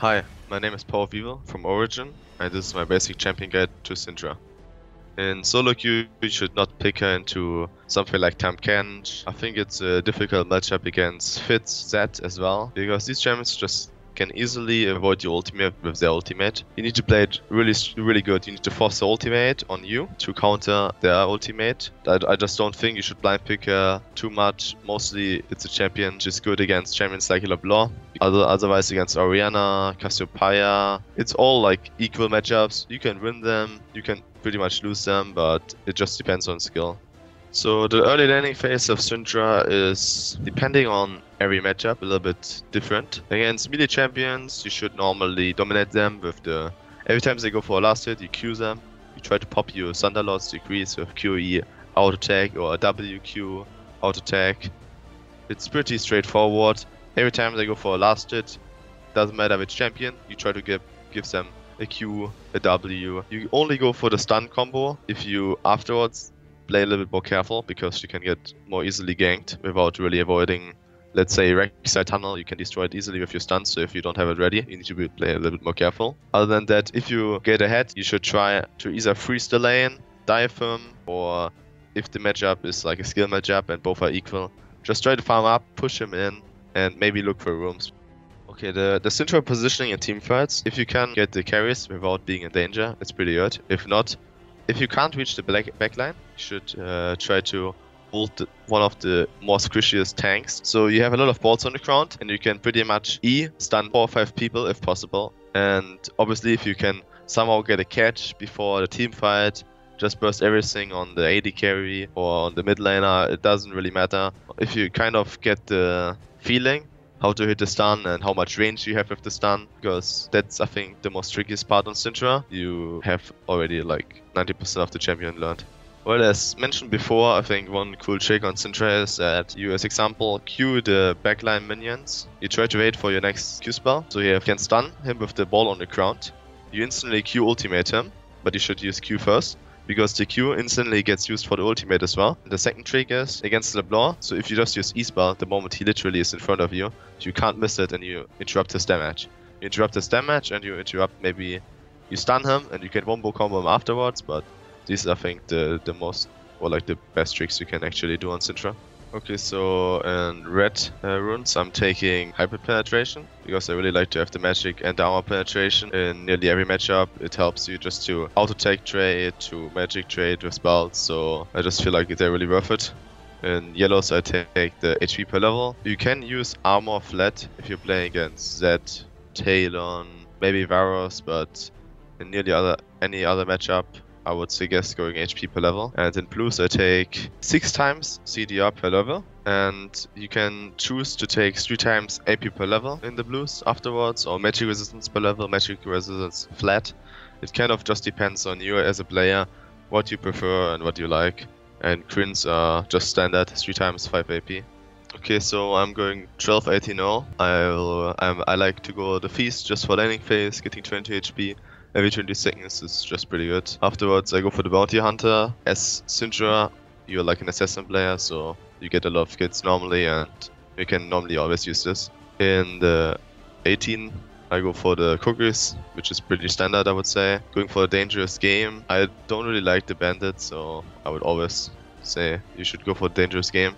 Hi, my name is PowerOfEvil from Origen, and this is my basic champion guide to Syndra. In solo queue, you should not pick her into something like Tahm Kench. I think it's a difficult matchup against Fizz, Zed as well, because these champions just can easily avoid your ultimate with their ultimate. You need to play it really, really good. You need to force the ultimate on you to counter their ultimate. I, I just don't think you should blind pick her too much. Mostly, it's a champion which is good against champions like LeBlanc. Other, otherwise, against Orianna, Cassiopeia, it's all like equal matchups. You can win them, you can pretty much lose them, but it just depends on skill. So the early laning phase of Syndra is, depending on every matchup, a little bit different. Against melee champions, you should normally dominate them with the... Every time they go for a last hit, you Q them. You try to pop your Thunderlord's Decrees with QE auto attack or a WQ auto attack. It's pretty straightforward. Every time they go for a last hit, doesn't matter which champion, you try to give give them a Q, a W. You only go for the stun combo if you afterwards play a little bit more careful because you can get more easily ganked without really avoiding let's say Rek'Sai Tunnel, you can destroy it easily with your stuns, so if you don't have it ready, you need to be, play a little bit more careful. Other than that, if you get ahead, you should try to either freeze the lane, him, or if the matchup is like a skill matchup and both are equal, just try to farm up, push him in, and maybe look for roams. Okay, the, the central positioning in team fights, if you can get the carries without being in danger, it's pretty good. If not, if you can't reach the back backline, you should uh, try to hold one of the more squishiest tanks. So you have a lot of balls on the ground, and you can pretty much E stun four or five people if possible. And obviously, if you can somehow get a catch before the team fight, just burst everything on the AD carry or on the mid laner. It doesn't really matter. If you kind of get the feeling how to hit the stun and how much range you have with the stun, because that's I think the most trickiest part on Syndra. You have already like 90% of the champion learned. Well, as mentioned before, I think one cool trick on Syndra is that you, as example, Q the backline minions. You try to wait for your next Q spell, so you can stun him with the ball on the ground. You instantly Q ultimate him, but you should use Q first because the Q instantly gets used for the ultimate as well. The second trick is against LeBlanc, so if you just use E-Spell the moment he literally is in front of you, you can't miss it and you interrupt his damage. You interrupt his damage and you interrupt maybe you stun him and you can wombo combo him afterwards, but these I think the the most or like the best tricks you can actually do on Syndra. Okay, so in red uh, runes, I'm taking Hybrid Penetration because I really like to have the magic and armor penetration in nearly every matchup. It helps you just to auto take trade, to magic trade with spells, so I just feel like they're really worth it. In yellows, I take the HP per level. You can use armor flat if you're playing against Zed, Talon, maybe Varus, but in nearly other any other matchup, I would suggest going HP per level. And in blues I take 6 times CDR per level. And you can choose to take 3 times AP per level in the blues afterwards, or magic resistance per level, magic resistance flat. It kind of just depends on you as a player, what you prefer and what you like. And quints are just standard, 3 times 5 AP. Okay, so I'm going 12, 18, 0. I'll, I'm, I like to go the feast just for laning phase, getting 20 HP every 20 seconds is just pretty good. Afterwards, I go for the Bounty Hunter. As Syndra, you're like an assassin player, so you get a lot of kills normally, and you can normally always use this. In the 18, I go for the cookies, which is pretty standard, I would say. Going for a dangerous game. I don't really like the bandit, so I would always say you should go for a dangerous game.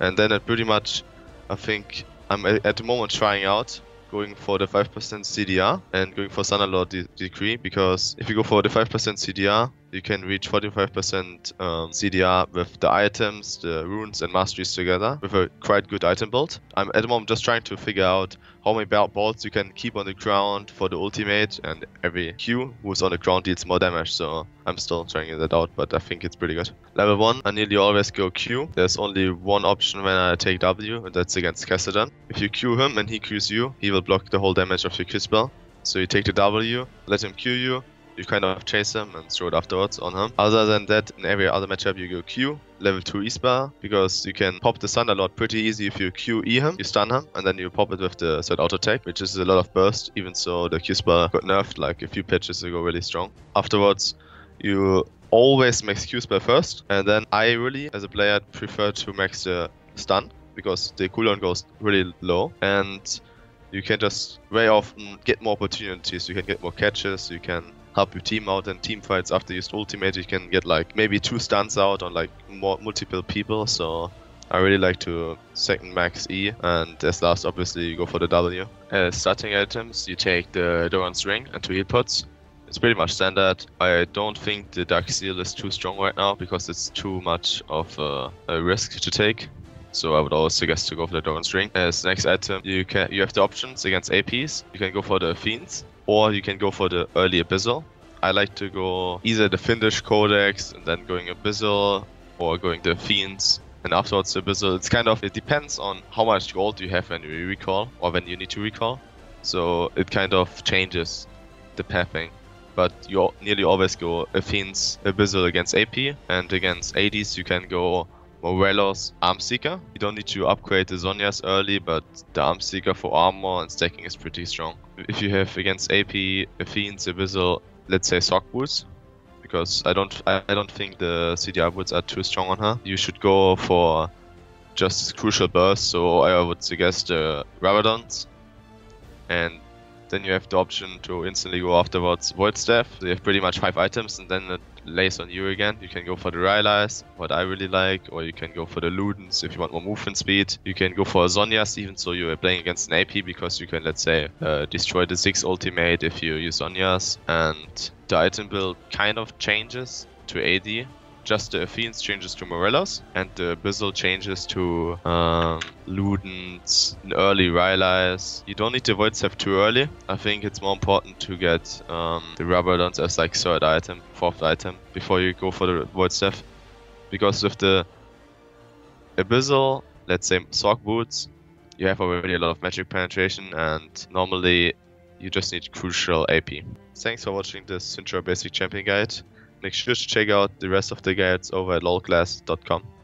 And then at pretty much, I think I'm at the moment trying out going for the 5% CDR and going for Thunderlord de Decree because if you go for the 5% CDR, you can reach 45% um, CDR with the items, the runes and masteries together with a quite good item build. I'm at the moment just trying to figure out how many balls you can keep on the ground for the ultimate and every Q who's on the ground deals more damage so I'm still trying that out but I think it's pretty good. Level 1 I nearly always go Q. There's only one option when I take W and that's against Kassadin. If you Q him and he Qs you, he will block the whole damage of your Q spell. So you take the W, let him Q you, you kind of chase him and throw it afterwards on him. Other than that, in every other matchup you go Q, level 2 E-Spell, because you can pop the Thunderlord pretty easy if you Q E him, you stun him, and then you pop it with the third auto attack, which is a lot of burst, even so the Q-Spell got nerfed like a few patches ago really strong. Afterwards, you always max Q-Spell first, and then I really, as a player, prefer to max the stun, because the cooldown goes really low, and you can just very often get more opportunities. You can get more catches. You can help your team out in team fights after you ultimate. You can get like maybe two stuns out on like more multiple people. So I really like to second max E, and as last, obviously, you go for the W. As starting items, you take the Doran's Ring and two heal pots. It's pretty much standard. I don't think the Dark Seal is too strong right now because it's too much of a, a risk to take. So I would always suggest to go for the Doran's Ring. As next item, you can you have the options against APs. You can go for the Fiends, or you can go for the early Abyssal. I like to go either the Fiendish Codex and then going Abyssal, or going the Fiends and afterwards the Abyssal. It's kind of, it depends on how much gold you have when you recall or when you need to recall. So it kind of changes the pathing. But you nearly always go a Fiends Abyssal against AP and against ADs you can go Morelos Arm Seeker. You don't need to upgrade the Zhonya's early, but the Arm Seeker for armor and stacking is pretty strong. If you have against AP Fiends Abyssal, let's say Sorc Boots, because I don't I, don't think the CDR boots are too strong on her. You should go for just crucial burst, so I would suggest the uh, Rabadons. And then you have the option to instantly go afterwards Void Staff. So you have pretty much five items and then lays on you again. You can go for the Rylai's, what I really like, or you can go for the Ludens if you want more movement speed. You can go for Zhonya's even so you are playing against an AP because you can, let's say, uh, destroy the 6 ultimate if you use Zhonya's. And the item build kind of changes to AD just the Fiends changes to Morelos, and the Abyssal changes to um, Ludens, early Rylai's. You don't need the Void Staff too early. I think it's more important to get um, the Rabadons as like third item, fourth item, before you go for the Void Staff. Because with the Abyssal, let's say Sorc Boots, you have already a lot of magic penetration, and normally you just need crucial AP. Thanks for watching this Syndra Basic Champion Guide. Make sure to check out the rest of the guides over at lolclass.com.